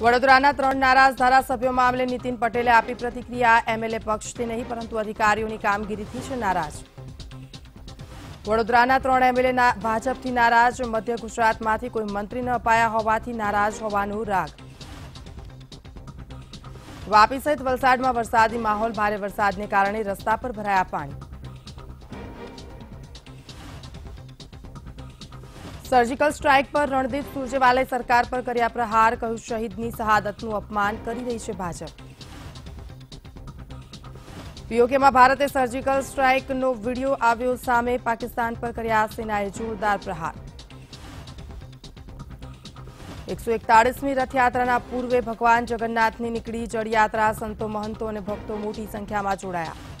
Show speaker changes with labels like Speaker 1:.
Speaker 1: વડોદરાના ત્રણ નારાજ ધારાસભ્યો મામલે નીતિન પટેલે આપી પ્રતિક્રિયા. એમએલએ પક્ષથી નહીં, પરંતુ અધિકારીઓની કામગીરીથી છે નારાજ. વડોદરાના ત્રણ એમએલએ ભાજપથી નારાજ. મધ્ય ગુજરાતમાંથી કોઈ મંત્રી ન અપાયા હોવાથી નારાજ હોવાનું રાગ. વાપી સહિત વલસાડમાં વરસાદી માહોલ, ભારે વરસાદને કારણે રસ્તા પર ભરાયા પાણી. સર્જિકલ સ્ટ્રાઇક પર રણદીપ સુરજેવાલાએ સરકાર પર કર્યા પ્રહાર, કહ્યું શહીદની શહાદતનું અપમાન કરી રહી છે ભાજપ. પીઓકેમાં ભારતે સર્જિકલ સ્ટ્રાઇકનો વીડિયો આવ્યો સામે પાકિસ્તાન પર કર્યા સેનાએ જોરદાર પ્રહાર. એકસો એકતાળીસમી રથયાત્રાના પૂર્વે ભગવાન જગન્નાથની નીકળી જળયાત્રા સંતો મહંતો અને ભક્તો મોટી સંખ્યામાં જોડાયા.